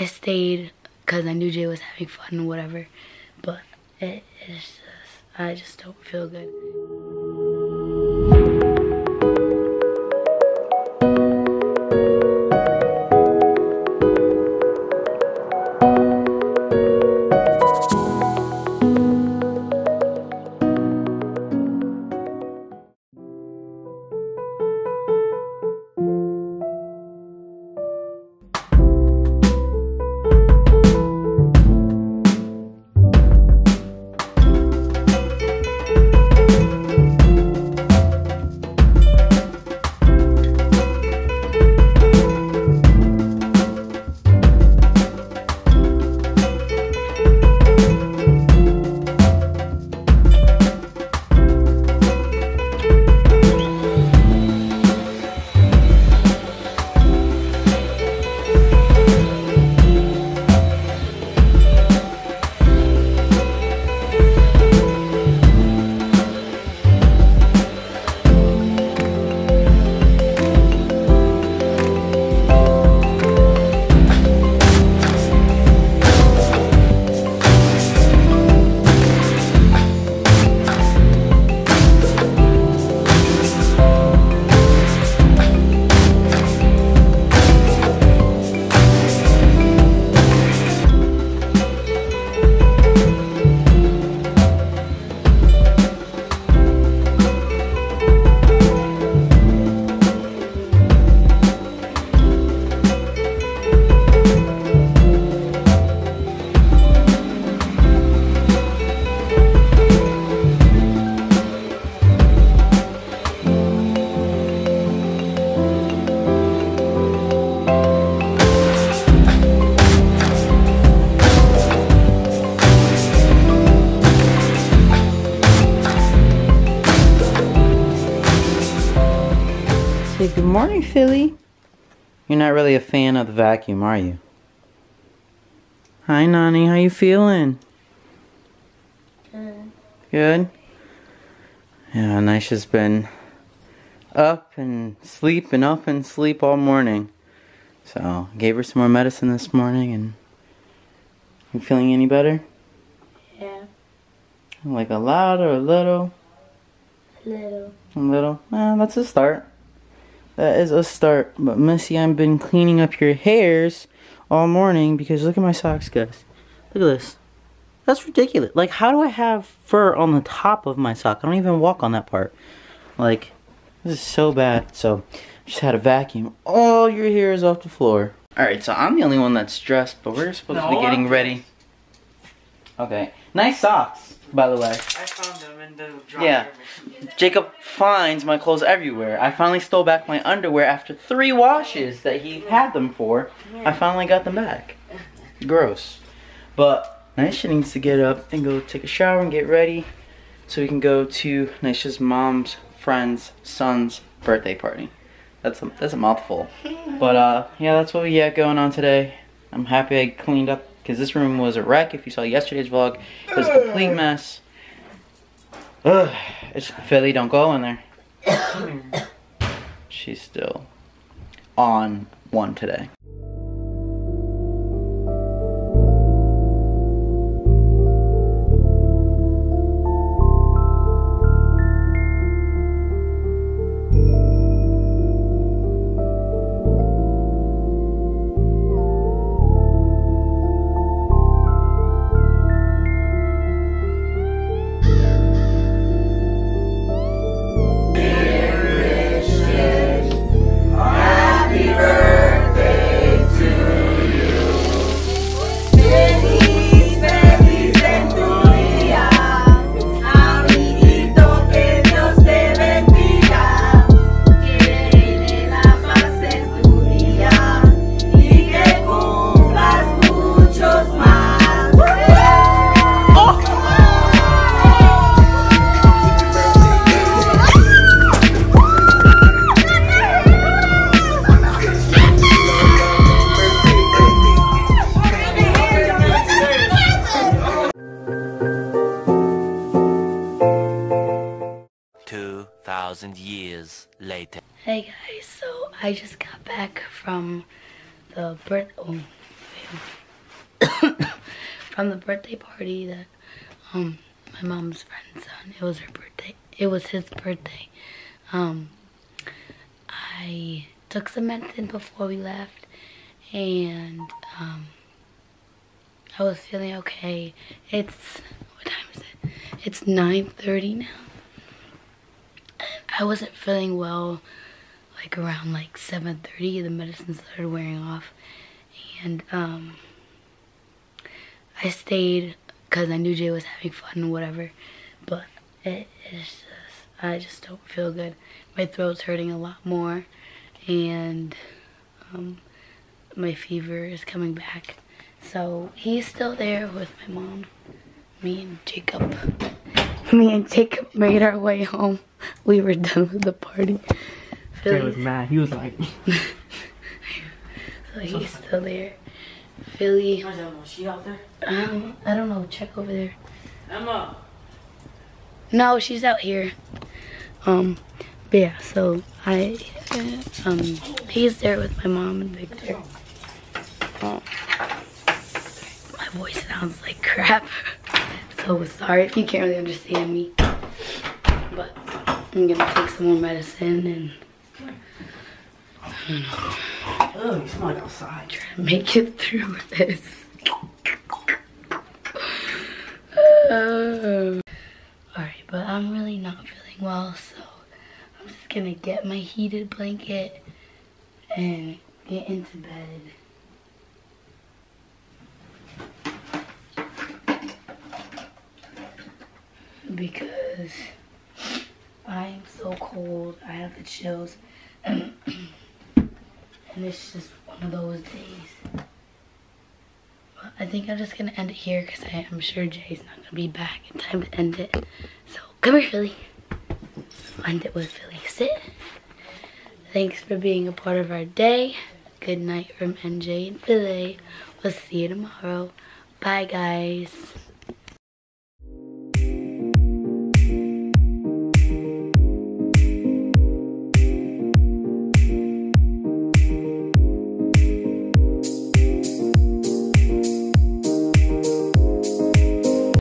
I stayed because I knew Jay was having fun and whatever. But it, it's just, I just don't feel good. Say good morning, Filly. You're not really a fan of the vacuum, are you? Hi, Nani. How you feeling? Good. Good. Yeah, Naisha's been up and sleep and up and sleep all morning. So gave her some more medicine this morning, and you feeling any better? Yeah, Like a lot or a little? little. A little. Eh, that's a start. That is a start. But Missy, I've been cleaning up your hairs all morning because look at my socks, guys. Look at this. That's ridiculous. Like, how do I have fur on the top of my sock? I don't even walk on that part. Like, this is so bad. So, just had a vacuum all your hairs off the floor. Alright, so I'm the only one that's dressed, but we're supposed to be getting ready. Okay. Nice socks, by the way. I found them in the dryer Yeah. Jacob finds my clothes everywhere. I finally stole back my underwear after three washes that he had them for. I finally got them back. Gross. But Naisha needs to get up and go take a shower and get ready so we can go to Naisha's mom's friend's son's birthday party. That's a, that's a mouthful. But uh, yeah, that's what we got going on today. I'm happy I cleaned up because this room was a wreck. If you saw yesterday's vlog, it was a complete mess. Ugh, it's Filly, don't go in there. She's still on one today. years later. Hey guys, so I just got back from the birth oh, from the birthday party that um, my mom's friend's son. It was her birthday. It was his birthday. Um, I took some medicine before we left, and um, I was feeling okay. It's what time is it? It's 9:30 now. I wasn't feeling well like around like 7.30 the medicine started wearing off. And um I stayed because I knew Jay was having fun and whatever but it is just I just don't feel good. My throat's hurting a lot more and um, my fever is coming back. So he's still there with my mom. Me and Jacob. Me and Jacob made our way home we were done with the party Jay was mad. He was like, so he's still there. Filly, Where's Emma? She out there? um, I don't know. Check over there. Emma. No, she's out here. Um, but yeah. So I, uh, um, he's there with my mom and Victor. Oh, my voice sounds like crap. So sorry if you can't really understand me. But I'm gonna take some more medicine and Oh, you smell like outside. try to make it through this. Uh, Alright, but I'm really not feeling well, so I'm just gonna get my heated blanket and get into bed. Because I'm so cold, I have the chills, and it's just one of those days. I think I'm just gonna end it here because I'm sure Jay's not gonna be back in time to end it. So come here, Filly. I'll end it with Filly. Sit. Thanks for being a part of our day. Good night from NJ and Filly. We'll see you tomorrow. Bye, guys.